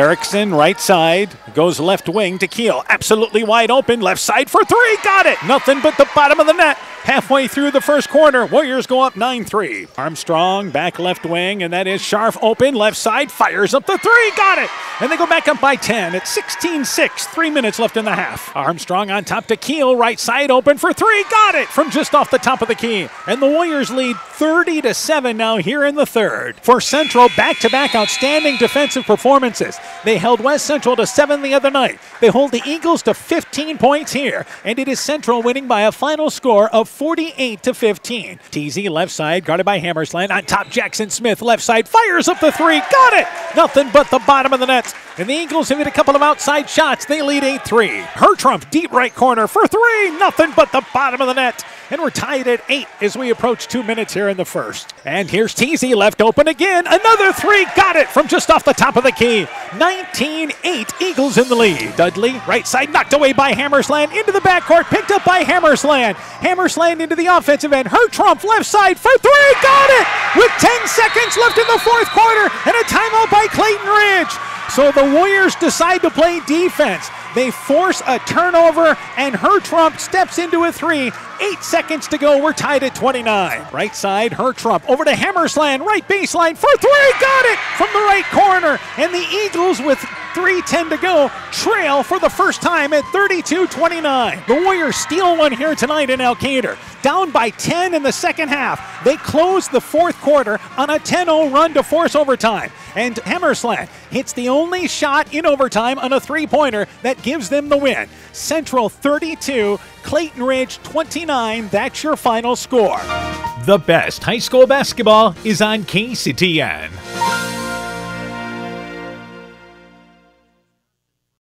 Erickson, right side, goes left wing to Keel. Absolutely wide open. Left side for three. Got it. Nothing but the bottom of the net. Halfway through the first quarter, Warriors go up 9 3. Armstrong back left wing, and that is Scharf open. Left side fires up the three. Got it. And they go back up by 10. at 16 6. Three minutes left in the half. Armstrong on top to Keel. Right side open for three. Got it from just off the top of the key. And the Warriors lead 30 to 7 now here in the third. For Central, back to back outstanding defensive performances. They held West Central to 7 the other night. They hold the Eagles to 15 points here. And it is Central winning by a final score of 48 to 15. TZ left side, guarded by Hammersland. On top, Jackson Smith left side fires up the three. Got it! Nothing but the bottom of the net. And the Eagles have hit a couple of outside shots. They lead 8 3. Hertrump, deep right corner for three. Nothing but the bottom of the net. And we're tied at 8 as we approach two minutes here in the first. And here's TZ left open again. Another three. Got it from just off the top of the key. 19 8. Eagles in the lead. Dudley, right side, knocked away by Hammersland. Into the backcourt, picked up by Hammersland. Hammersland into the offensive end. Hertrump left side for three. Got it! With 10 seconds left in the fourth quarter. And a timeout by Clayton Ridge. So the Warriors decide to play defense. They force a turnover, and Hertrump steps into a three. Eight seconds to go. We're tied at 29. Right side, Hertrump over to Hammersland. Right baseline for three. Got it from the right corner. And the Eagles with 3.10 to go trail for the first time at 32 29. The Warriors steal one here tonight in Elkader. Down by 10 in the second half. They close the fourth quarter on a 10 0 run to force overtime. And Hammersland hits the only shot in overtime on a three pointer that gives them the win. Central 32, Clayton Ridge 29. That's your final score. The best high school basketball is on KCTN.